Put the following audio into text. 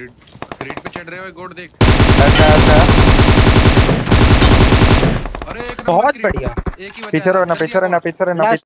Crate पे चढ़ रहे हो गोड देख। अच्छा अच्छा। अरे एक बहुत बढ़िया। एक ही पीछे रहना पीछे रहना पीछे रहना